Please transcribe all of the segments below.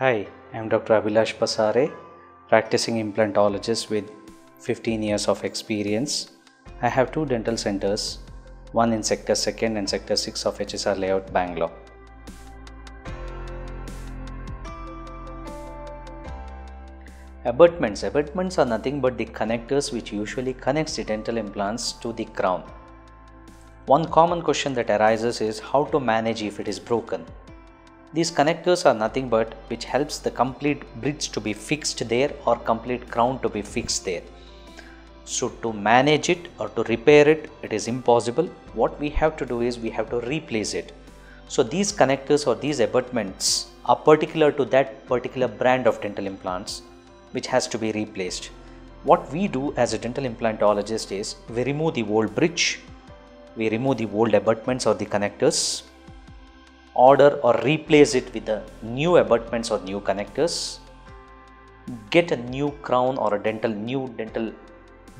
Hi, I'm Dr. Abhilash Pasare, practicing implantologist with 15 years of experience. I have two dental centers, one in Sector 2nd and Sector 6 of HSR Layout, Bangalore. Abutments. Abutments are nothing but the connectors which usually connects the dental implants to the crown. One common question that arises is how to manage if it is broken. These connectors are nothing but which helps the complete bridge to be fixed there or complete crown to be fixed there. So to manage it or to repair it, it is impossible. What we have to do is we have to replace it. So these connectors or these abutments are particular to that particular brand of dental implants which has to be replaced. What we do as a dental implantologist is we remove the old bridge, we remove the old abutments or the connectors, order or replace it with the new abutments or new connectors, get a new crown or a dental new dental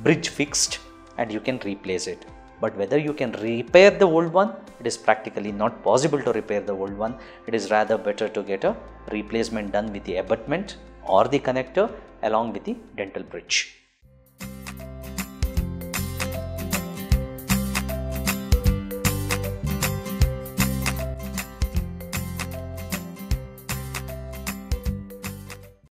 bridge fixed and you can replace it. But whether you can repair the old one, it is practically not possible to repair the old one. It is rather better to get a replacement done with the abutment or the connector along with the dental bridge.